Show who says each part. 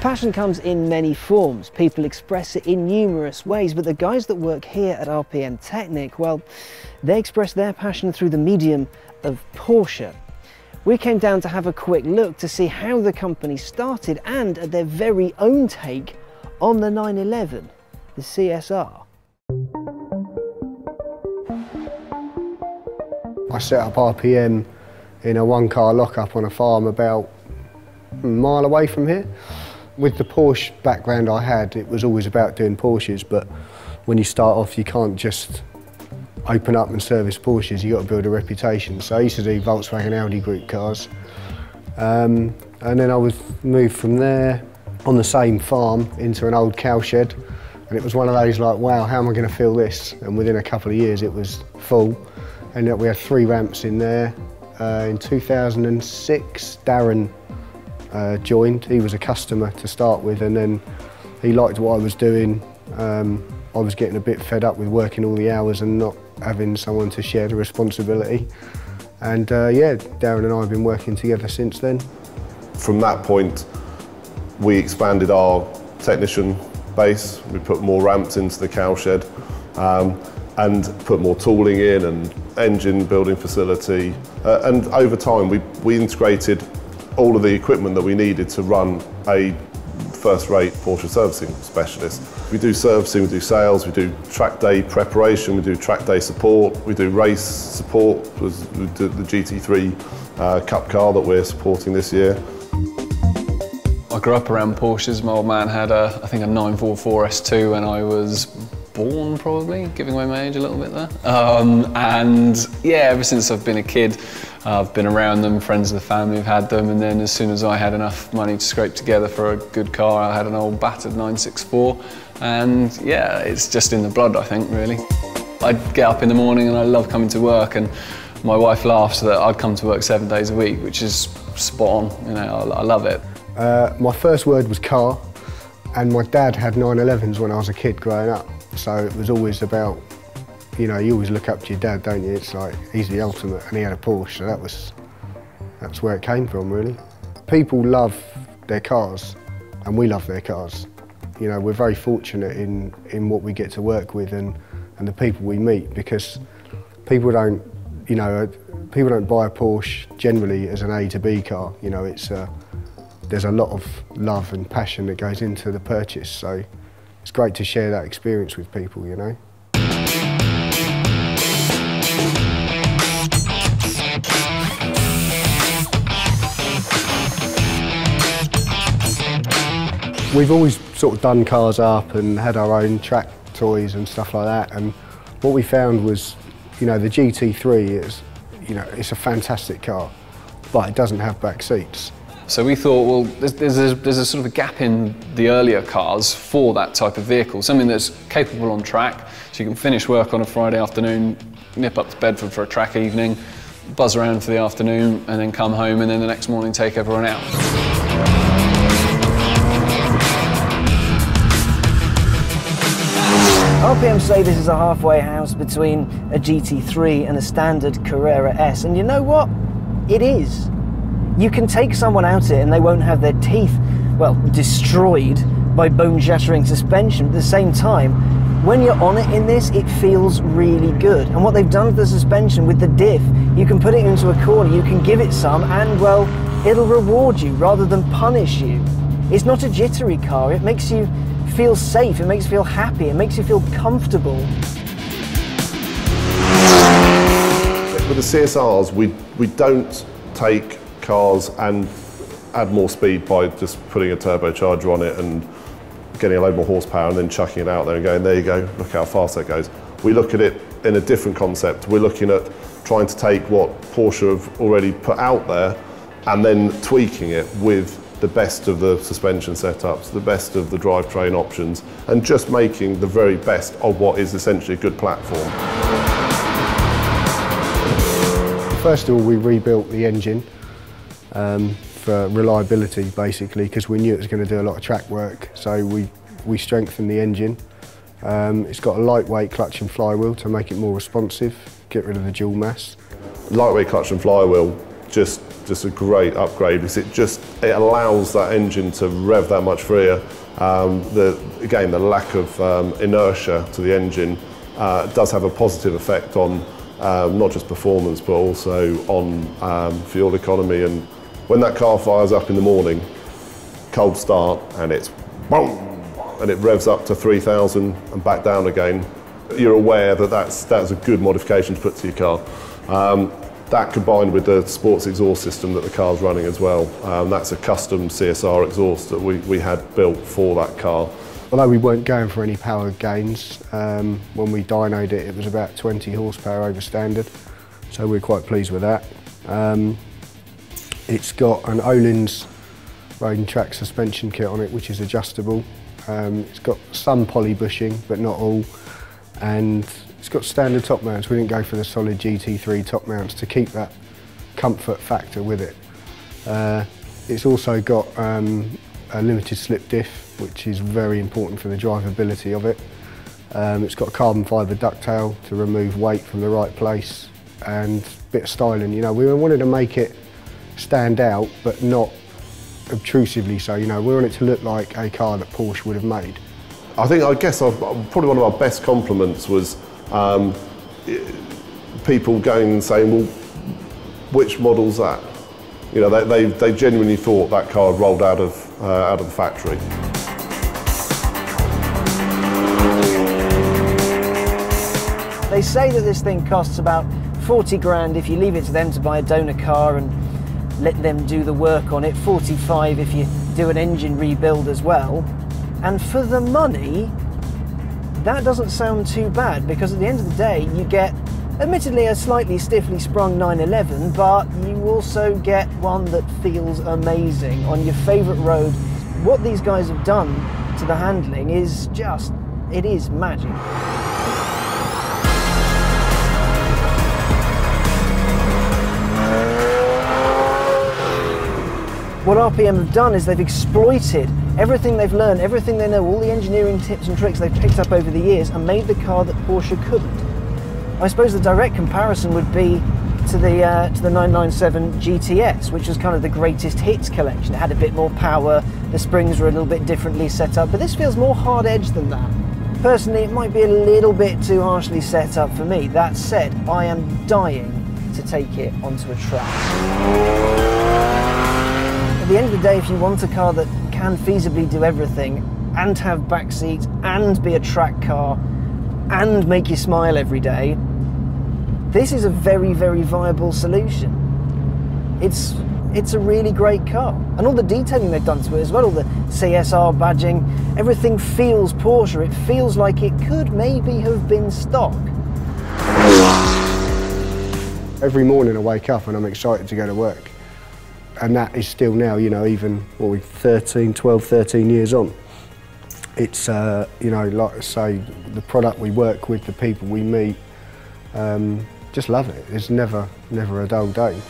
Speaker 1: Passion comes in many forms. People express it in numerous ways, but the guys that work here at RPM Technik, well, they express their passion through the medium of Porsche. We came down to have a quick look to see how the company started and at their very own take on the 911, the CSR.
Speaker 2: I set up RPM in a one car lockup on a farm about a mile away from here. With the Porsche background I had, it was always about doing Porsches, but when you start off, you can't just open up and service Porsches, you've got to build a reputation. So I used to do Volkswagen Audi group cars. Um, and then I was moved from there on the same farm into an old cowshed. And it was one of those like, wow, how am I going to fill this? And within a couple of years, it was full. And we had three ramps in there. Uh, in 2006, Darren uh, joined. He was a customer to start with, and then he liked what I was doing. Um, I was getting a bit fed up with working all the hours and not having someone to share the responsibility. And uh, yeah, Darren and I have been working together since then.
Speaker 3: From that point, we expanded our technician base. We put more ramps into the cowshed um, and put more tooling in and engine building facility. Uh, and over time, we, we integrated all of the equipment that we needed to run a first-rate Porsche servicing specialist. We do servicing, we do sales, we do track day preparation, we do track day support, we do race support with the GT3 uh, Cup car that we're supporting this year.
Speaker 4: I grew up around Porsches. My old man had a, I think a 944 S2 when I was born probably, giving away my age a little bit there. Um, and yeah, ever since I've been a kid, I've been around them, friends of the family have had them, and then as soon as I had enough money to scrape together for a good car, I had an old battered 964, and yeah, it's just in the blood, I think, really. I'd get up in the morning and I love coming to work, and my wife laughs that I'd come to work seven days a week, which is spot on, you know, I, I love it.
Speaker 2: Uh, my first word was car, and my dad had 911s when I was a kid growing up, so it was always about you know, you always look up to your dad, don't you? It's like, he's the ultimate, and he had a Porsche, so that was, that's where it came from, really. People love their cars, and we love their cars. You know, we're very fortunate in, in what we get to work with and, and the people we meet, because people don't, you know, people don't buy a Porsche generally as an A to B car. You know, it's, uh, there's a lot of love and passion that goes into the purchase, so it's great to share that experience with people, you know. We've always sort of done cars up and had our own track toys and stuff like that. And what we found was, you know, the GT3 is, you know, it's a fantastic car, but it doesn't have back seats.
Speaker 4: So we thought, well, there's, there's, a, there's a sort of a gap in the earlier cars for that type of vehicle, something that's capable on track, so you can finish work on a Friday afternoon, nip up to Bedford for a track evening, buzz around for the afternoon, and then come home, and then the next morning take everyone out.
Speaker 1: RPM say this is a halfway house between a GT3 and a standard Carrera S, and you know what? It is. You can take someone out it and they won't have their teeth, well, destroyed by bone-shattering suspension. At the same time, when you're on it in this, it feels really good. And what they've done with the suspension, with the diff, you can put it into a corner, you can give it some, and well, it'll reward you rather than punish you. It's not a jittery car, it makes you feel safe, it makes you feel happy, it makes you feel comfortable.
Speaker 3: With the CSRs, we, we don't take cars and add more speed by just putting a turbocharger on it and getting a load more horsepower and then chucking it out there and going, there you go, look how fast that goes. We look at it in a different concept. We're looking at trying to take what Porsche have already put out there and then tweaking it with the best of the suspension setups, the best of the drivetrain options, and just making the very best of what is essentially a good platform.
Speaker 2: First of all, we rebuilt the engine um, for reliability, basically, because we knew it was going to do a lot of track work. So we, we strengthened the engine. Um, it's got a lightweight clutch and flywheel to make it more responsive, get rid of the dual mass.
Speaker 3: Lightweight clutch and flywheel just just a great upgrade because it just it allows that engine to rev that much freer. Um, the, again, the lack of um, inertia to the engine uh, does have a positive effect on um, not just performance but also on um, fuel economy. And when that car fires up in the morning, cold start, and it's boom, and it revs up to 3,000 and back down again, you're aware that that's, that's a good modification to put to your car. Um, that combined with the sports exhaust system that the car's running as well, um, that's a custom CSR exhaust that we, we had built for that car.
Speaker 2: Although we weren't going for any power gains, um, when we dynoed it, it was about 20 horsepower over standard, so we're quite pleased with that. Um, it's got an Öhlins road and track suspension kit on it, which is adjustable. Um, it's got some poly bushing, but not all, and it's got standard top mounts. We didn't go for the solid GT3 top mounts to keep that comfort factor with it. Uh, it's also got um, a limited slip diff, which is very important for the drivability of it. Um, it's got a carbon fibre ducktail to remove weight from the right place and a bit of styling. You know, we wanted to make it stand out, but not obtrusively so. You know, we want it to look like a car that Porsche would have made.
Speaker 3: I think, I guess, I've, probably one of our best compliments was um, people going and saying, well, which model's that? You know, they, they, they genuinely thought that car had rolled out of, uh, out of the factory.
Speaker 1: They say that this thing costs about 40 grand if you leave it to them to buy a donor car and let them do the work on it, 45 if you do an engine rebuild as well. And for the money, that doesn't sound too bad because at the end of the day, you get admittedly a slightly stiffly sprung 911, but you also get one that feels amazing on your favourite road. What these guys have done to the handling is just, it is magic. What RPM have done is they've exploited everything they've learned, everything they know, all the engineering tips and tricks they've picked up over the years and made the car that Porsche couldn't. I suppose the direct comparison would be to the uh, to the 997 GTS, which was kind of the greatest hits collection. It had a bit more power, the springs were a little bit differently set up, but this feels more hard edged than that. Personally, it might be a little bit too harshly set up for me. That said, I am dying to take it onto a track At the end of the day, if you want a car that can feasibly do everything and have back seats and be a track car and make you smile every day, this is a very, very viable solution. It's it's a really great car. And all the detailing they've done to it as well, all the CSR badging, everything feels Porsche. It feels like it could maybe have been stock.
Speaker 2: Every morning I wake up and I'm excited to go to work and that is still now, you know, even what we 13, 12, 13 years on. It's, uh, you know, like I say, the product we work with, the people we meet, um, just love it. It's never, never a dull day.